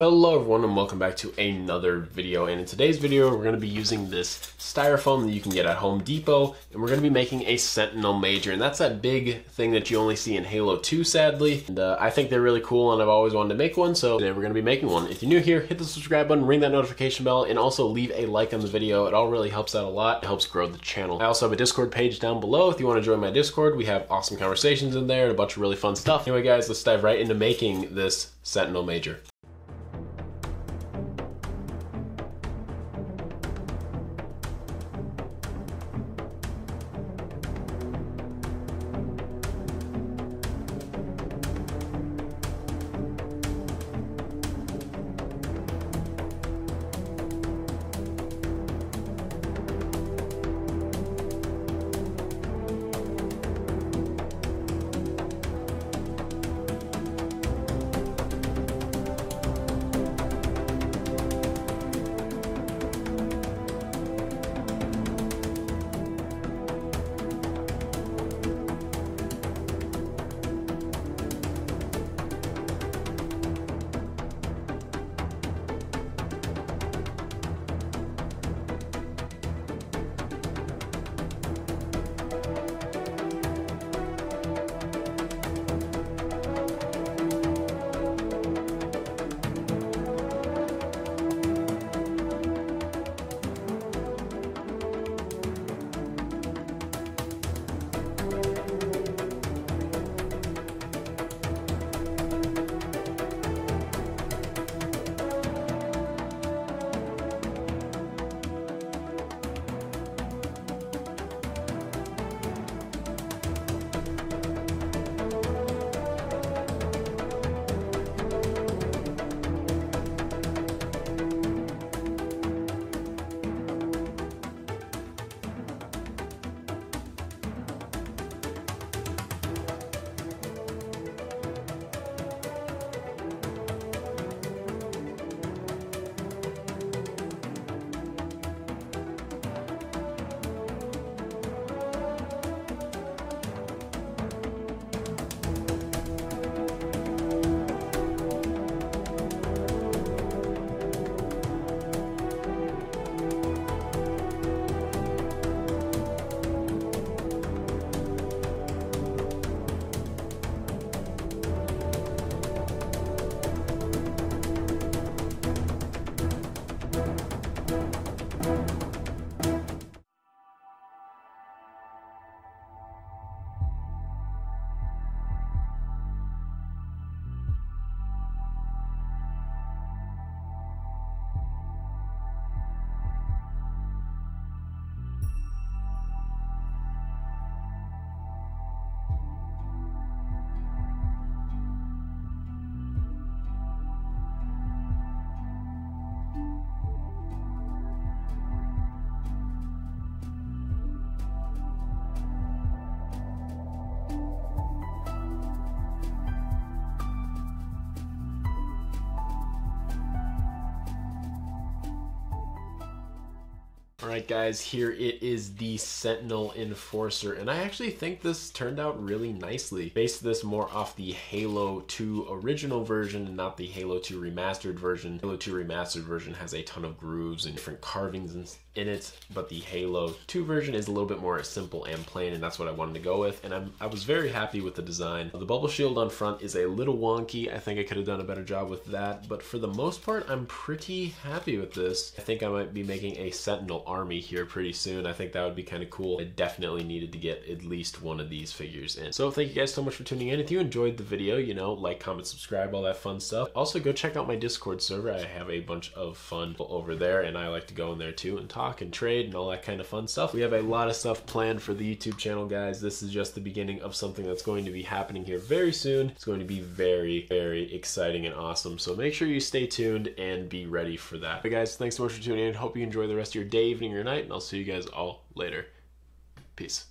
Hello everyone and welcome back to another video and in today's video we're going to be using this styrofoam that you can get at Home Depot and we're going to be making a Sentinel Major and that's that big thing that you only see in Halo 2 sadly and uh, I think they're really cool and I've always wanted to make one so today we're going to be making one. If you're new here hit the subscribe button, ring that notification bell and also leave a like on the video. It all really helps out a lot. It helps grow the channel. I also have a Discord page down below if you want to join my Discord. We have awesome conversations in there and a bunch of really fun stuff. Anyway guys let's dive right into making this Sentinel Major. Alright guys, here it is the Sentinel Enforcer, and I actually think this turned out really nicely. Based this more off the Halo 2 original version and not the Halo 2 remastered version. Halo 2 remastered version has a ton of grooves and different carvings in it, but the Halo 2 version is a little bit more simple and plain, and that's what I wanted to go with, and I'm, I was very happy with the design. The bubble shield on front is a little wonky. I think I could have done a better job with that, but for the most part, I'm pretty happy with this. I think I might be making a Sentinel army here pretty soon. I think that would be kind of cool. I definitely needed to get at least one of these figures in. So thank you guys so much for tuning in. If you enjoyed the video, you know, like, comment, subscribe, all that fun stuff. Also go check out my Discord server. I have a bunch of fun over there and I like to go in there too and talk and trade and all that kind of fun stuff. We have a lot of stuff planned for the YouTube channel, guys. This is just the beginning of something that's going to be happening here very soon. It's going to be very, very exciting and awesome. So make sure you stay tuned and be ready for that. But guys, thanks so much for tuning in. Hope you enjoy the rest of your day, evening, or night, and I'll see you guys all later. Peace.